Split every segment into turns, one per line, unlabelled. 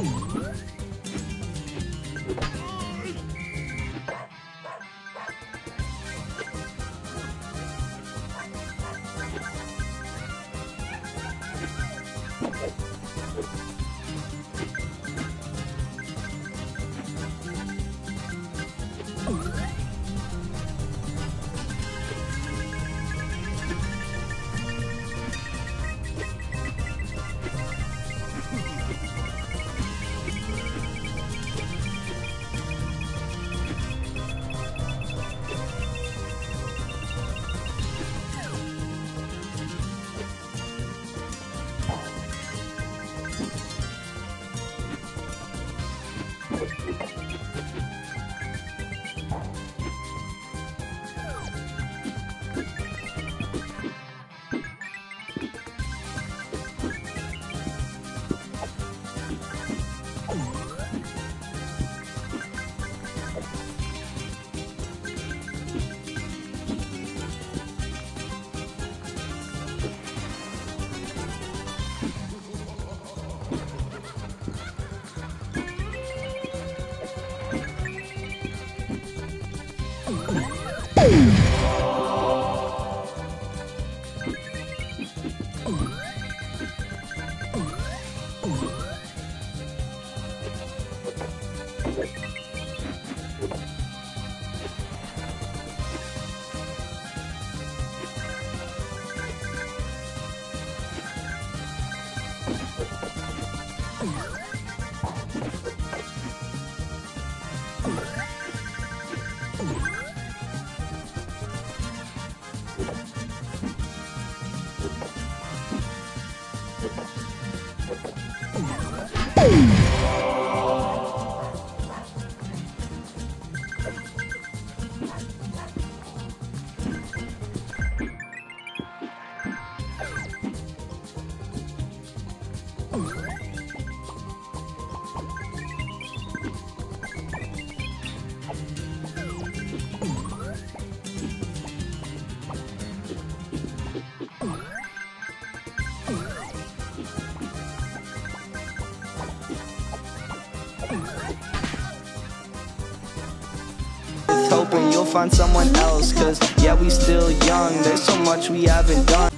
Ooh. Gracias. you hoping you'll find someone else. Cause yeah, we still young, there's so much we haven't done.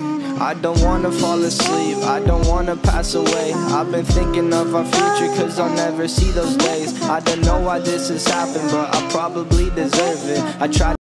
I don't wanna fall asleep, I don't wanna pass away. I've been thinking of our future cause I'll never see those days. I don't know why this has happened but I probably deserve it. I tried